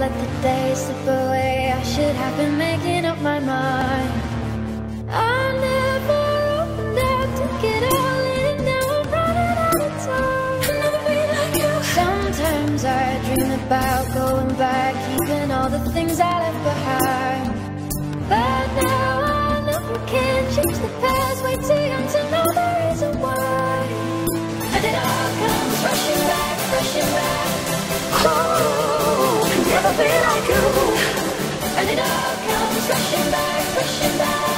let the days slip away. I should have been making up my mind. I never opened up to get all in. Now I'm running out of time. I'll never be like you. Sometimes I dream about going back, keeping all the things I left behind. But now I know you can't change the past. And it all comes rushing back, rushing back.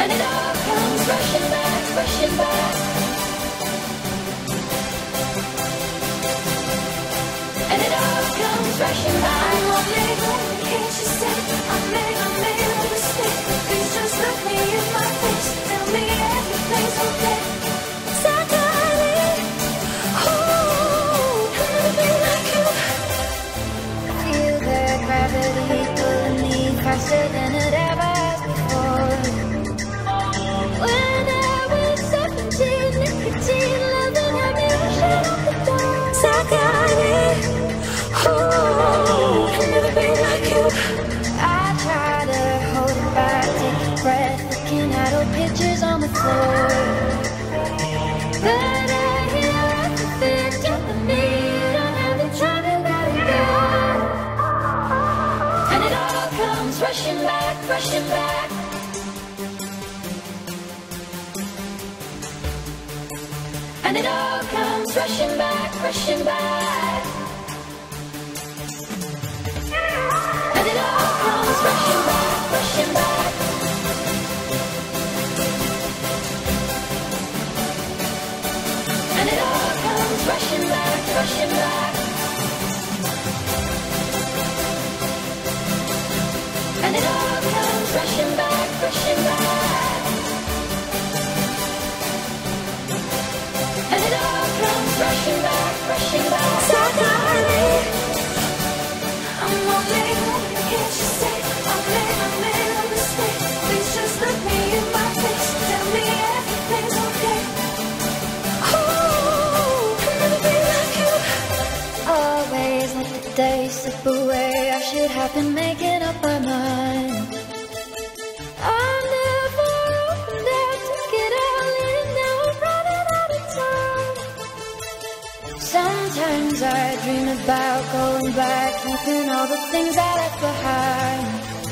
And it all comes rushing back, rushing back. And it all comes rushing back. Rushing back, rushing back. And it all comes rushing back, rushing back. And it all comes rushing back, rushing back. And it all comes rushing back, rushing back. And it all comes rushing back, rushing back. I'm only can't you see? I made, I made the slip away. I should have been making up my mind. I never opened up to get all in. Now I'm running out of time. Sometimes I dream about going back, keeping all the things I left behind.